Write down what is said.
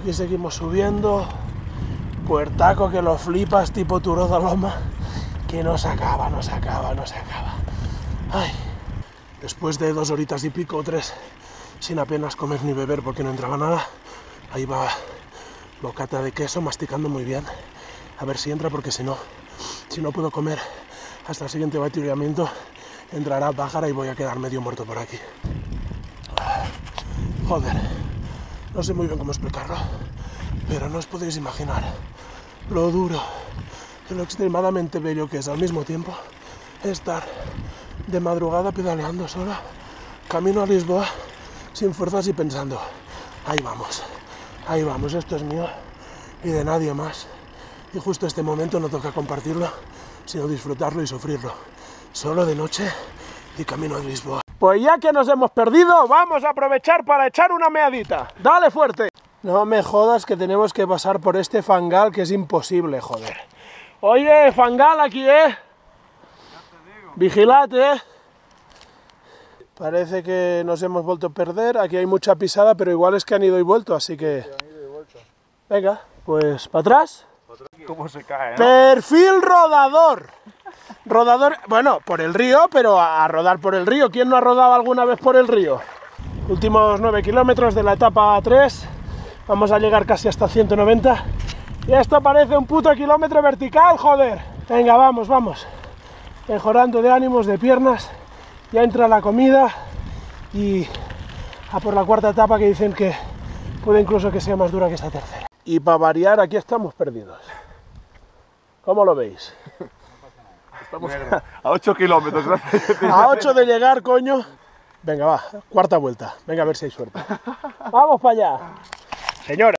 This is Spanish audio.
Aquí seguimos subiendo. Puertaco que lo flipas, tipo Loma. Que no se acaba, no se acaba, no se acaba. Ay. Después de dos horitas y pico, tres, sin apenas comer ni beber porque no entraba nada, ahí va bocata de queso masticando muy bien. A ver si entra porque si no, si no puedo comer hasta el siguiente batallamiento, entrará pájara y voy a quedar medio muerto por aquí. Joder, no sé muy bien cómo explicarlo, pero no os podéis imaginar lo duro y lo extremadamente bello que es al mismo tiempo estar de madrugada pedaleando sola, camino a Lisboa, sin fuerzas y pensando, ahí vamos, ahí vamos, esto es mío y de nadie más. Y justo este momento no toca compartirlo, sino disfrutarlo y sufrirlo. Solo de noche y camino a Lisboa. Pues ya que nos hemos perdido, vamos a aprovechar para echar una meadita. Dale fuerte. No me jodas que tenemos que pasar por este fangal que es imposible, joder. Oye, fangal aquí, ¿eh? Vigilate, ¿eh? Parece que nos hemos vuelto a perder. Aquí hay mucha pisada, pero igual es que han ido y vuelto, así que... Venga, pues para atrás. ¿Cómo se cae? ¿no? Perfil rodador. Rodador, bueno, por el río, pero a, rodar por el río. ¿Quién no ha rodado alguna vez por el río? Últimos 9 kilómetros de la etapa 3. Vamos a llegar casi hasta 190. Y esto parece un puto kilómetro vertical, joder. Venga, vamos, vamos. Mejorando de ánimos, de piernas. Ya entra la comida y a por la cuarta etapa que dicen que puede incluso que sea más dura que esta tercera. Y para variar, aquí estamos perdidos. ¿Cómo lo veis? Estamos a 8 kilómetros. gracias. A 8 de llegar, coño. Venga, va, cuarta vuelta. Venga, a ver si hay suerte. Vamos para allá. Señora.